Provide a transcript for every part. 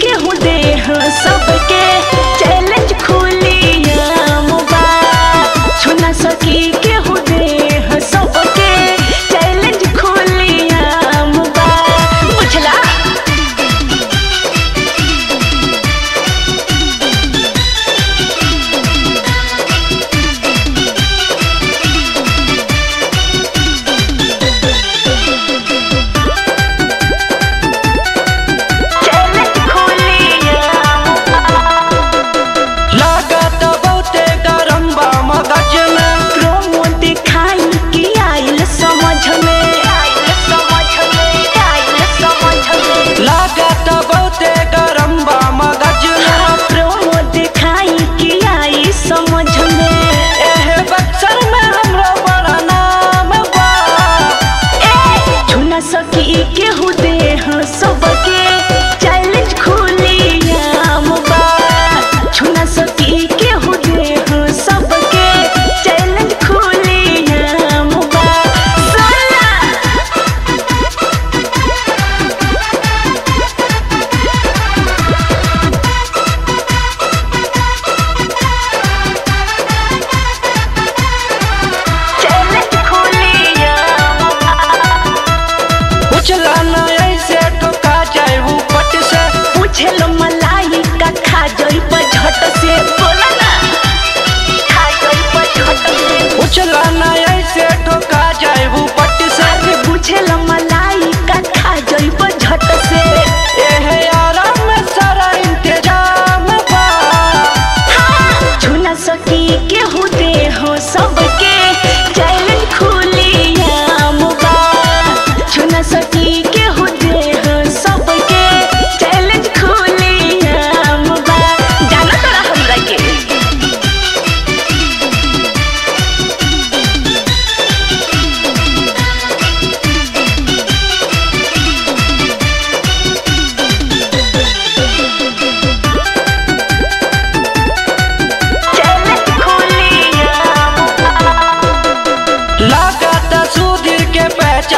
के हुडे। सखी के हो दे हाँ सब।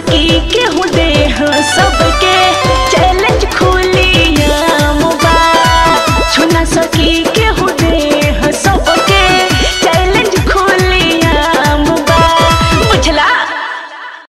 सकी के हूँ